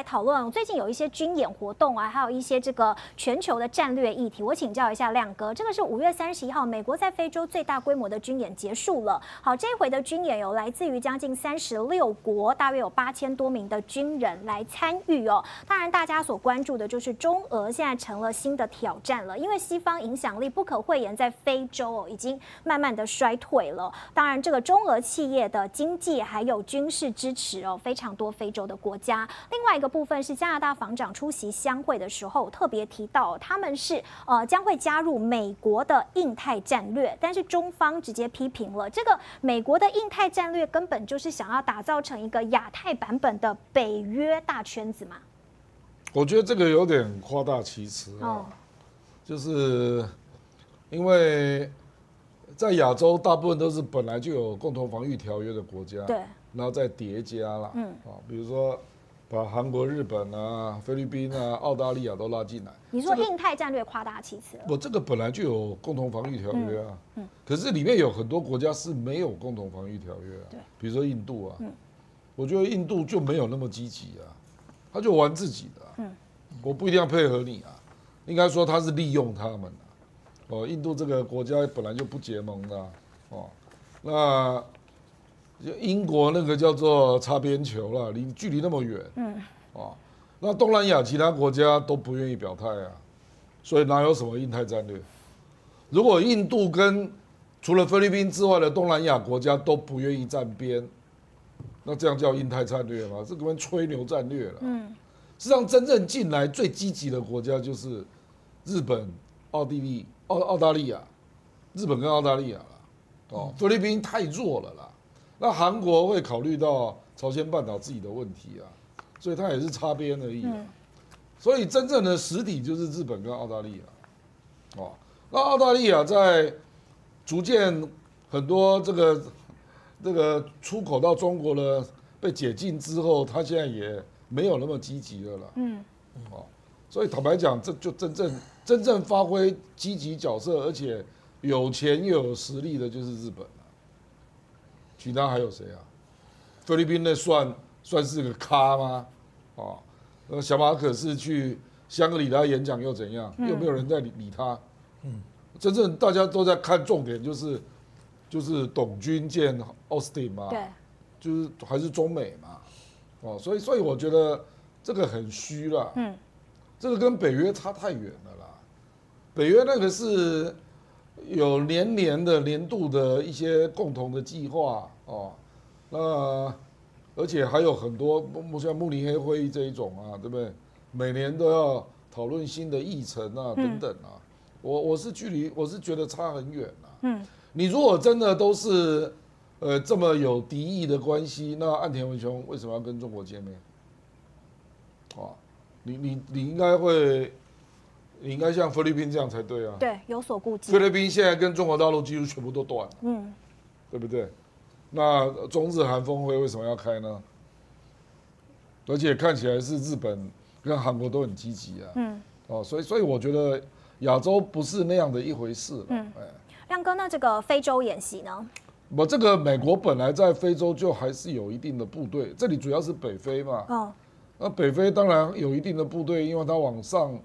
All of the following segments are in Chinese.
来讨论最近有一些军演活动啊，还有一些这个全球的战略议题。我请教一下亮哥，这个是五月三十一号，美国在非洲最大规模的军演结束了。好，这一回的军演有来自于将近三十六国，大约有八千多名的军人来参与哦。当然，大家所关注的就是中俄现在成了新的挑战了，因为西方影响力不可讳言，在非洲哦已经慢慢的衰退了。当然，这个中俄企业的经济还有军事支持哦，非常多非洲的国家。另外一个部分是加拿大防长出席相会的时候特别提到，他们是呃将会加入美国的印太战略，但是中方直接批评了这个美国的印太战略根本就是想要打造成一个亚太版本的北约大圈子嘛。我觉得这个有点夸大其词啊，就是因为在亚洲大部分都是本来就有共同防御条约的国家，对，然后再叠加了，嗯，啊，比如说把韩国、日本啊、菲律宾啊、澳大利亚都拉进来。你说印太战略夸大其词？我这个本来就有共同防御条约啊，嗯，可是里面有很多国家是没有共同防御条约啊，对，比如说印度啊，嗯，我觉得印度就没有那么积极啊，他就玩自己的。嗯，我不一定要配合你啊，应该说他是利用他们啊。哦，印度这个国家本来就不结盟的，哦，那英国那个叫做擦边球了，离距离那么远，嗯，哦，那东南亚其他国家都不愿意表态啊，所以哪有什么印太战略？如果印度跟除了菲律宾之外的东南亚国家都不愿意站边，那这样叫印太战略吗？这根本吹牛战略了，嗯。实际上，真正进来最积极的国家就是日本、奥地利、澳澳大利亚，日本跟澳大利亚了。哦，菲律宾太弱了啦。那韩国会考虑到朝鲜半岛自己的问题啊，所以它也是擦边而已。所以真正的实体就是日本跟澳大利亚。哦，那澳大利亚在逐渐很多这个这个出口到中国的被解禁之后，它现在也。没有那么积极的了，嗯，哦，所以坦白讲，这就真正真正发挥积极角色，而且有钱又有实力的，就是日本了。其他还有谁啊？菲律宾那算算是个咖吗？哦，呃，小马可是去香格里拉演讲又怎样？又没有人在理理他。嗯，真正大家都在看重点，就是就是董军见奥斯汀嘛，对，就是还是中美嘛。哦，所以所以我觉得这个很虚了，嗯，这个跟北约差太远了啦。北约那个是有年年的年度的一些共同的计划哦，那而且还有很多，像慕尼黑会议这一种啊，对不对？每年都要讨论新的议程啊，等等啊。我我是距离我是觉得差很远啊。嗯，你如果真的都是。呃，这么有敌意的关系，那岸田文雄为什么要跟中国见面？啊，你你你应该会，你应该像菲律宾这样才对啊。对，有所顾忌。菲律宾现在跟中国大陆几乎全部都断了，嗯，对不对？那中日韩峰会为什么要开呢？而且看起来是日本跟韩国都很积极啊，嗯，哦，所以所以我觉得亚洲不是那样的一回事，嗯，哎，亮哥，那这个非洲演习呢？我这个美国本来在非洲就还是有一定的部队，这里主要是北非嘛。哦。那北非当然有一定的部队，因为它往上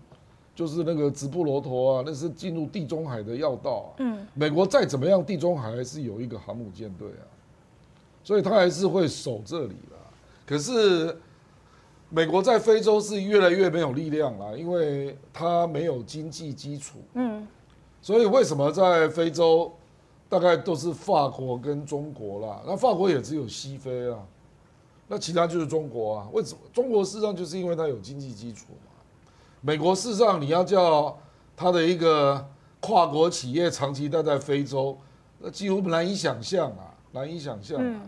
就是那个直布罗陀啊，那是进入地中海的要道啊。嗯。美国再怎么样，地中海还是有一个航母舰队啊，所以他还是会守这里的。可是美国在非洲是越来越没有力量了，因为它没有经济基础。嗯。所以为什么在非洲？大概都是法国跟中国啦，那法国也只有西非啊，那其他就是中国啊。为什么？中国事实上就是因为它有经济基础嘛。美国事实上你要叫他的一个跨国企业长期待在非洲，那几乎难以想象啊，难以想象。啊。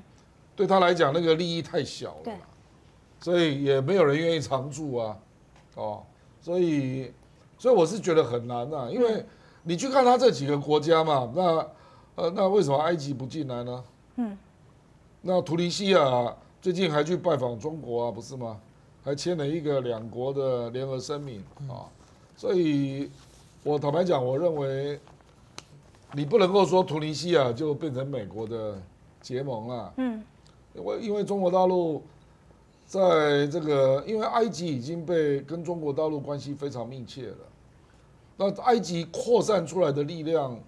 对他来讲，那个利益太小了，所以也没有人愿意常驻啊。哦，所以，所以我是觉得很难呐，因为你去看他这几个国家嘛，那。呃，那为什么埃及不进来呢？嗯，那图尼西亚最近还去拜访中国啊，不是吗？还签了一个两国的联合声明啊，所以，我坦白讲，我认为你不能够说图尼西亚就变成美国的结盟了。嗯，因为因为中国大陆在这个，因为埃及已经被跟中国大陆关系非常密切了，那埃及扩散出来的力量，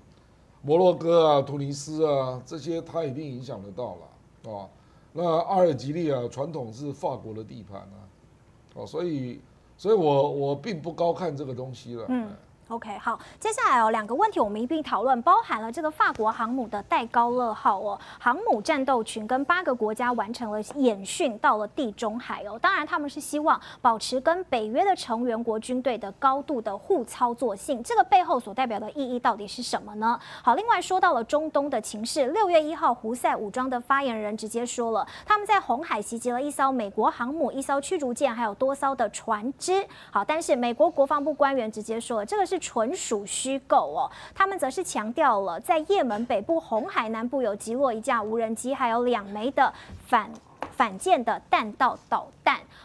摩洛哥啊、突尼斯啊这些，它一定影响得到了啊。那阿尔及利亚传统是法国的地盘啊，哦，所以，所以我我并不高看这个东西了。嗯。OK，好，接下来有两个问题，我们一并讨论，包含了这个法国航母的戴高乐号哦，航母战斗群跟八个国家完成了演训，到了地中海哦。当然，他们是希望保持跟北约的成员国军队的高度的互操作性。这个背后所代表的意义到底是什么呢？好，另外说到了中东的情势，六月一号，胡塞武装的发言人直接说了，他们在红海袭击了一艘美国航母、一艘驱逐舰，还有多艘的船只。好，但是美国国防部官员直接说了，这个是。纯属虚构哦，他们则是强调了，在也门北部红海南部有击落一架无人机，还有两枚的反。反舰的弹道导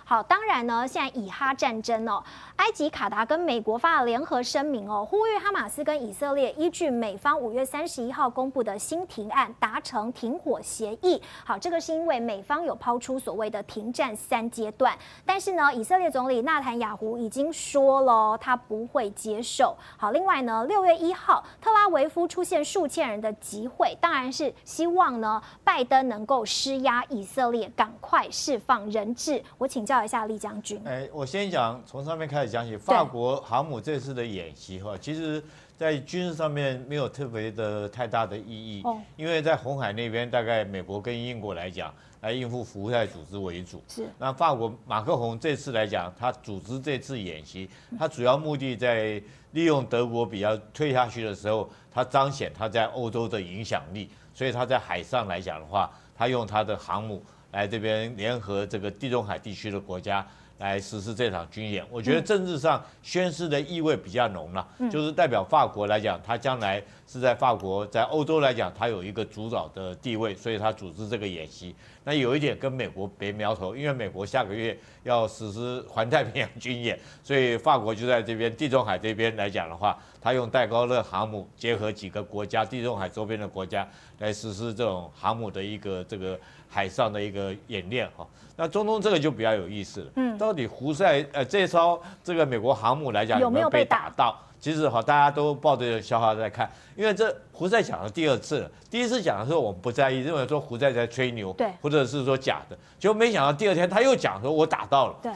好，当然呢，现在以哈战争哦，埃及、卡达跟美国发了联合声明哦，呼吁哈马斯跟以色列依据美方五月三十一号公布的新停案达成停火协议。好，这个是因为美方有抛出所谓的停战三阶段，但是呢，以色列总理纳坦雅胡已经说了他不会接受。好，另外呢，六月一号特拉维夫出现数千人的集会，当然是希望呢拜登能够施压以色列。赶快释放人质！我请教一下李将军。哎，我先讲从上面开始讲起。法国航母这次的演习哈，其实在军事上面没有特别的太大的意义。哦。因为在红海那边，大概美国跟英国来讲，来应付福塞组织为主。是。那法国马克宏这次来讲，他组织这次演习，他主要目的在利用德国比较退下去的时候，他彰显他在欧洲的影响力。所以他在海上来讲的话，他用他的航母。来这边联合这个地中海地区的国家来实施这场军演，我觉得政治上宣誓的意味比较浓了，就是代表法国来讲，他将来是在法国在欧洲来讲，他有一个主导的地位，所以他组织这个演习。那有一点跟美国别苗头，因为美国下个月要实施环太平洋军演，所以法国就在这边地中海这边来讲的话，他用戴高乐航母结合几个国家地中海周边的国家来实施这种航母的一个这个。海上的一个演练哈，那中东这个就比较有意思了。嗯，到底胡塞呃这艘这个美国航母来讲有没有被打到？其实哈，大家都抱着笑话在看，因为这胡塞讲了第二次了。第一次讲的时候我们不在意，认为说胡塞在吹牛，对，或者是说假的，结果没想到第二天他又讲说我打到了。对，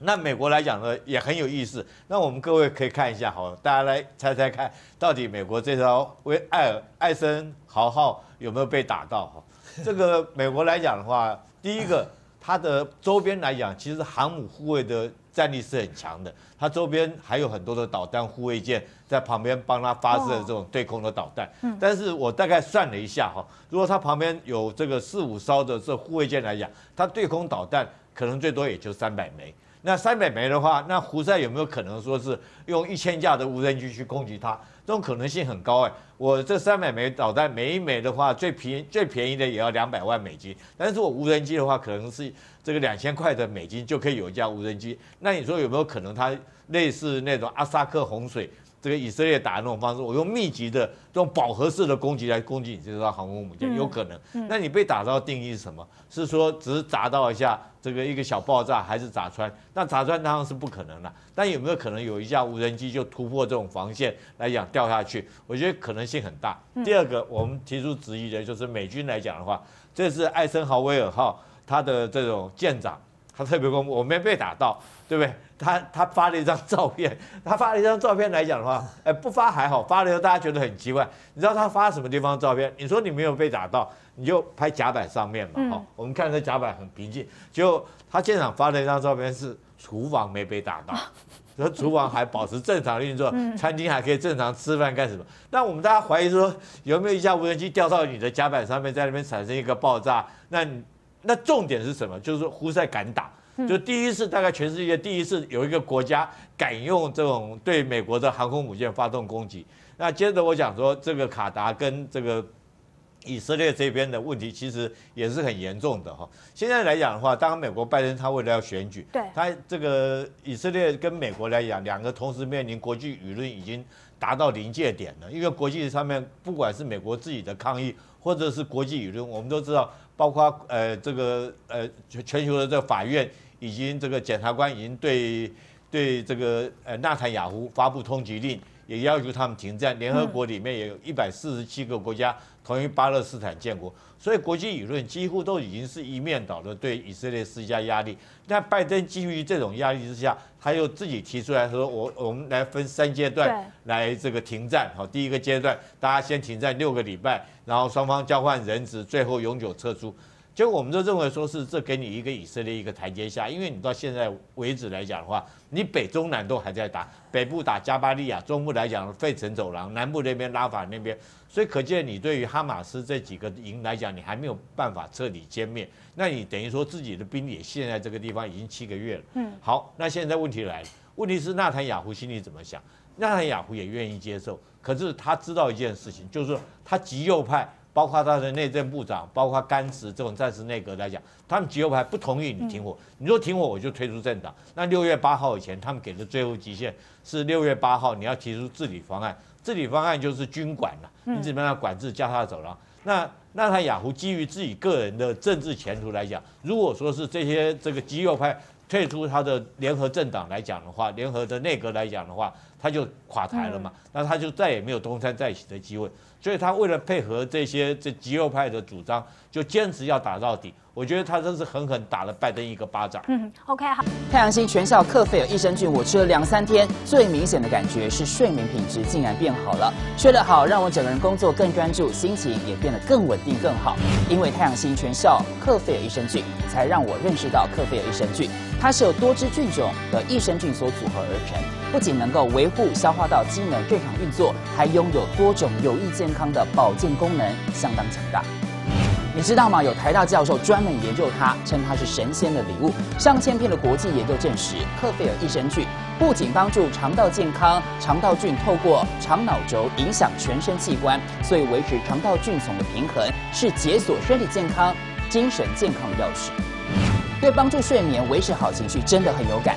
那美国来讲呢也很有意思。那我们各位可以看一下好，大家来猜猜看，到底美国这艘为艾尔艾森豪号有没有被打到哈？这个美国来讲的话，第一个，它的周边来讲，其实航母护卫的战力是很强的，它周边还有很多的导弹护卫舰在旁边帮它发射这种对空的导弹。嗯，但是我大概算了一下哈，如果它旁边有这个四五艘的这护卫舰来讲，它对空导弹可能最多也就三百枚。那三百枚的话，那胡塞有没有可能说是用一千架的无人机去攻击它？这种可能性很高哎。我这三百枚导弹，每一枚的话最便最便宜的也要两百万美金，但是我无人机的话，可能是这个两千块的美金就可以有一架无人机。那你说有没有可能它类似那种阿萨克洪水？这个以色列打的那种方式，我用密集的这种饱和式的攻击来攻击你这艘航空母舰，有可能。那你被打到定义是什么？是说只是砸到一下这个一个小爆炸，还是砸穿？那砸穿当然是不可能了。但有没有可能有一架无人机就突破这种防线来讲掉下去？我觉得可能性很大。第二个，我们提出质疑的就是美军来讲的话，这是艾森豪威尔号他的这种舰长，他特别公布我没被打到，对不对？他他发了一张照片，他发了一张照片来讲的话，哎，不发还好，发了以后大家觉得很奇怪。你知道他发什么地方照片？你说你没有被打到，你就拍甲板上面嘛，哈。我们看这甲板很平静，就他现场发了一张照片是厨房没被打到，说厨房还保持正常运作，餐厅还可以正常吃饭干什么？那我们大家怀疑说有没有一架无人机掉到你的甲板上面，在那边产生一个爆炸？那那重点是什么？就是说胡塞敢打。就第一次，大概全世界第一次有一个国家敢用这种对美国的航空母舰发动攻击。那接着我讲说，这个卡达跟这个以色列这边的问题，其实也是很严重的哈。现在来讲的话，当然美国拜登他为了要选举，对，他这个以色列跟美国来讲，两个同时面临国际舆论已经达到临界点了。因为国际上面不管是美国自己的抗议，或者是国际舆论，我们都知道。包括呃这个呃全全球的这个法院以及这个检察官已经对对这个呃纳坦雅胡发布通缉令，也要求他们停战。联合国里面也有一百四十七个国家同意巴勒斯坦建国，所以国际舆论几乎都已经是一面倒的对以色列施加压力。那拜登基于这种压力之下，他又自己提出来说，我我们来分三阶段来这个停战。好，第一个阶段大家先停战六个礼拜，然后双方交换人质，最后永久撤出。结果我们就认为说是这给你一个以色列一个台阶下，因为你到现在为止来讲的话，你北中南都还在打，北部打加巴利亚，中部来讲费城走廊，南部那边拉法那边，所以可见你对于哈马斯这几个营来讲，你还没有办法彻底歼灭，那你等于说自己的兵力现在这个地方已经七个月了。嗯，好，那现在问题来了，问题是纳坦雅胡心里怎么想？纳坦雅胡也愿意接受，可是他知道一件事情，就是说他极右派。包括他的内政部长，包括甘茨这种战时内阁来讲，他们极右派不同意你停火。你说停火，我就退出政党。那六月八号以前，他们给的最后极限是六月八号，你要提出治理方案。治理方案就是军管了，你怎么样管制加沙走廊？那那他雅虎基于自己个人的政治前途来讲，如果说是这些这个极右派退出他的联合政党来讲的话，联合的内阁来讲的话，他就垮台了嘛，那他就再也没有东山再起的机会。所以他为了配合这些这极右派的主张，就坚持要打到底。我觉得他真是狠狠打了拜登一个巴掌。嗯，OK，好。太阳星全效克菲尔益生菌，我吃了两三天，最明显的感觉是睡眠品质竟然变好了。睡得好，让我整个人工作更专注，心情也变得更稳定更好。因为太阳星全效克菲尔益生菌，才让我认识到克菲尔益生菌，它是由多支菌种的益生菌所组合而成，不仅能够维护消化道机能正常运作，还拥有多种有益健康的保健功能，相当强大。你知道吗？有台大教授专门研究它，称它是神仙的礼物。上千篇的国际研究证实，克菲尔益生菌不仅帮助肠道健康，肠道菌透过肠脑轴影响全身器官，所以维持肠道菌丛的平衡是解锁身体健康、精神健康的钥匙。对帮助睡眠、维持好情绪真的很有感。